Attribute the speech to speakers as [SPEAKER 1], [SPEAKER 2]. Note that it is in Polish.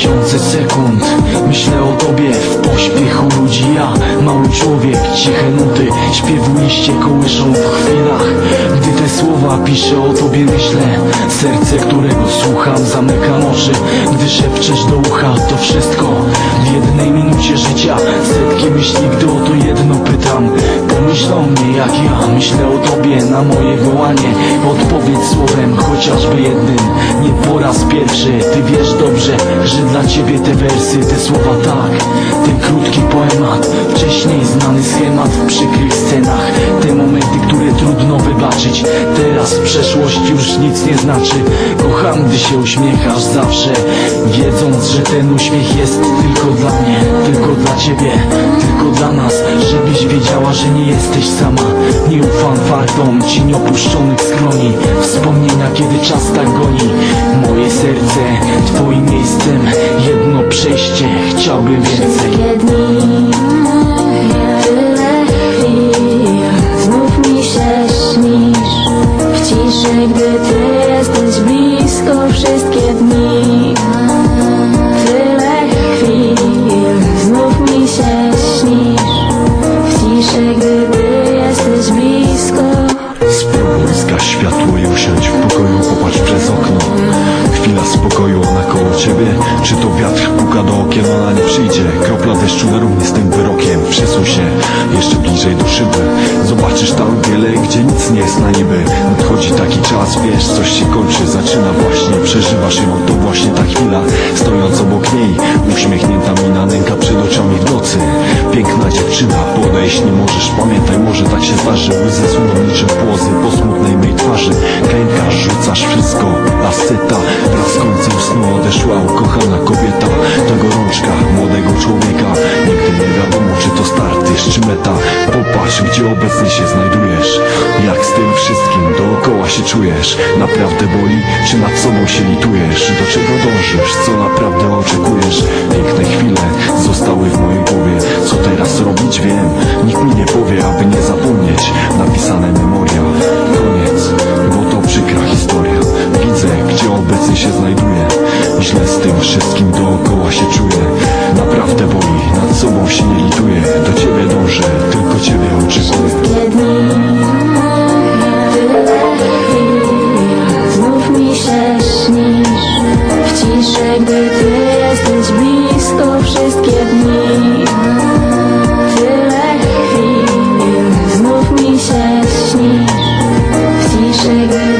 [SPEAKER 1] Tysiące sekund. Myślę o tobie w pośpiechu ludzi Ja, mały człowiek, ciche nuty Śpiewu liście kołyszą w chwilach. Gdy te słowa piszę o tobie myślę Serce, którego słucham zamyka oczy. Gdy szepczesz do ucha to wszystko W jednej minucie życia. Setki myśli, gdy o to jedno pytam Pomyśl o mnie jak ja. Myślę o tobie na moje wołanie. Odpowiedz słowem, chociażby jednym raz pierwszy. Ty wiesz dobrze, że dla ciebie te wersy Te słowa tak. Ten krótki poemat Wcześniej znany schemat w przykrych scenach. Te momenty, które trudno wybaczyć Teraz przeszłość już nic nie znaczy. Kocham, gdy się uśmiechasz zawsze Wiedząc, że ten uśmiech jest tylko dla mnie Tylko dla ciebie, tylko dla nas Że nie jesteś sama. Nie ufam fartom cień opuszczonych skroni. Wspomnienia, kiedy czas tak goni. Moje serce twoim miejscem. Jedno przejście, chciałbym więcej.
[SPEAKER 2] Gdy ty jesteś blisko Wszystkie dni,
[SPEAKER 3] zgaś światło i usiądź w pokoju, popatrz przez okno. Chwila spokoju, ona koło ciebie. Czy to wiatr puka do okien, ona nie przyjdzie. Kropla deszczu na równi z tym wyrokiem. Przesuń się jeszcze bliżej do szyby. Zobaczysz tam wiele, gdzie nic nie jest na niby Nadchodzi taki czas, wiesz, coś się kończy. Zaczyna właśnie, przeżywasz ją To właśnie Pamiętaj, może tak się zdarzy Łzy słyną niczym płozy po smutnej mej twarzy. Klękasz, rzucasz wszystko Aseta wraz z końcem snu odeszła ukochana kobieta. To gorączka młodego człowieka Nigdy nie wiadomo, czy to start jest, czy meta. Popatrz, gdzie obecnie się znajdujesz. Jak z tym wszystkim dookoła się czujesz? Naprawdę boli, czy nad sobą się litujesz? Do czego dążysz, co naprawdę oczekujesz? Piękne chwile zostały w mojej głowie. Co teraz robić? Wiem, się znajduję Źle z tym wszystkim dookoła się czuję. Naprawdę boli, nad sobą się nie lituję. Do ciebie dążę, tylko ciebie oczekuję.
[SPEAKER 2] Znów mi się śnisz W ciszy, gdy ty jesteś blisko Wszystkie dni, tyle chwil Znów mi się śnisz W ciszy, gdy